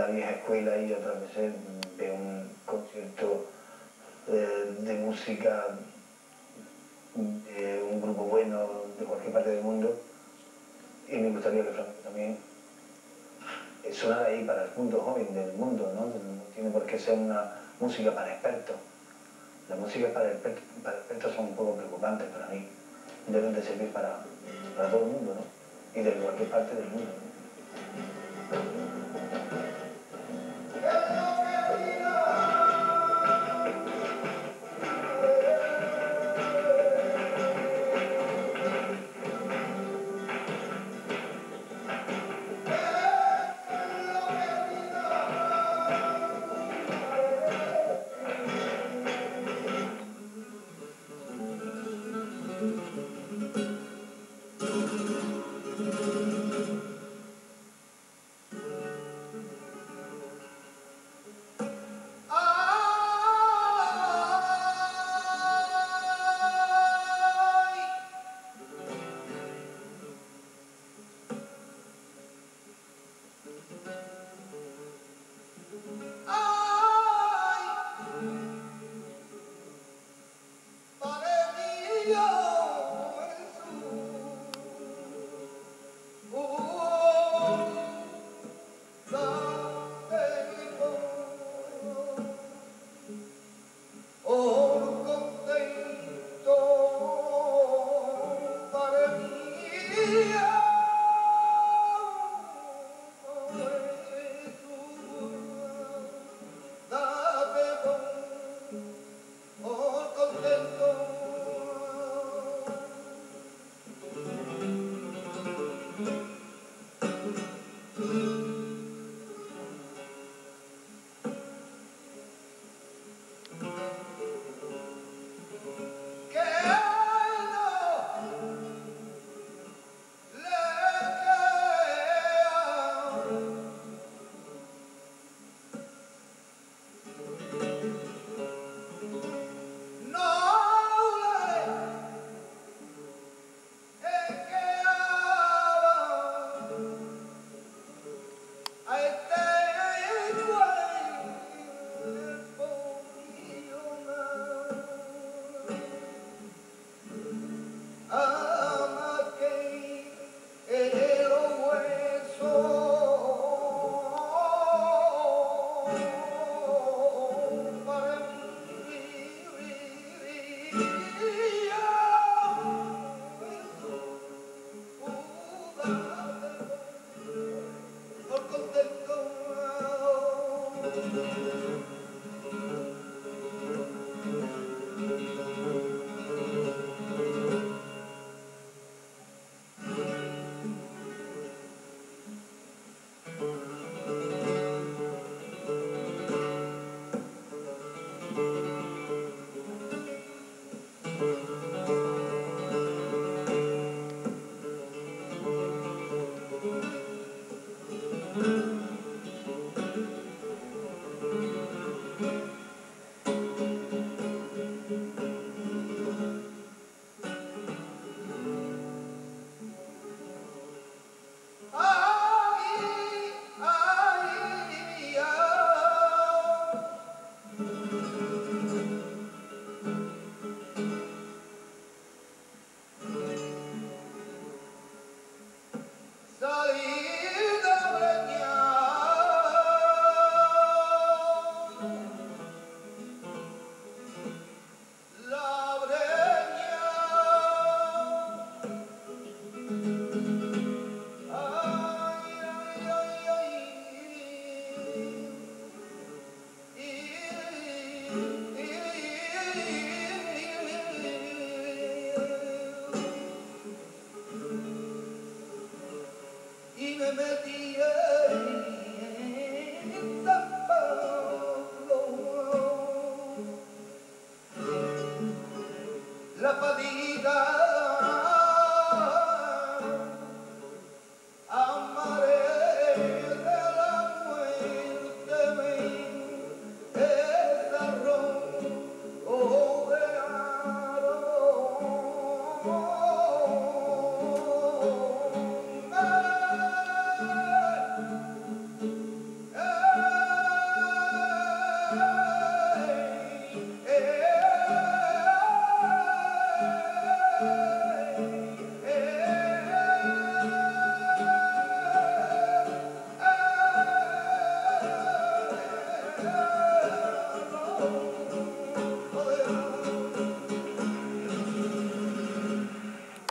la vieja escuela y otras veces veo un concierto eh, de música de un grupo bueno de cualquier parte del mundo y me gustaría que también sonara ahí para el punto joven del mundo, ¿no? Tiene por qué ser una música para expertos. Las músicas para expertos, para son un poco preocupantes para mí. Deben de servir para, para todo el mundo, ¿no? Y de cualquier parte del mundo. Me I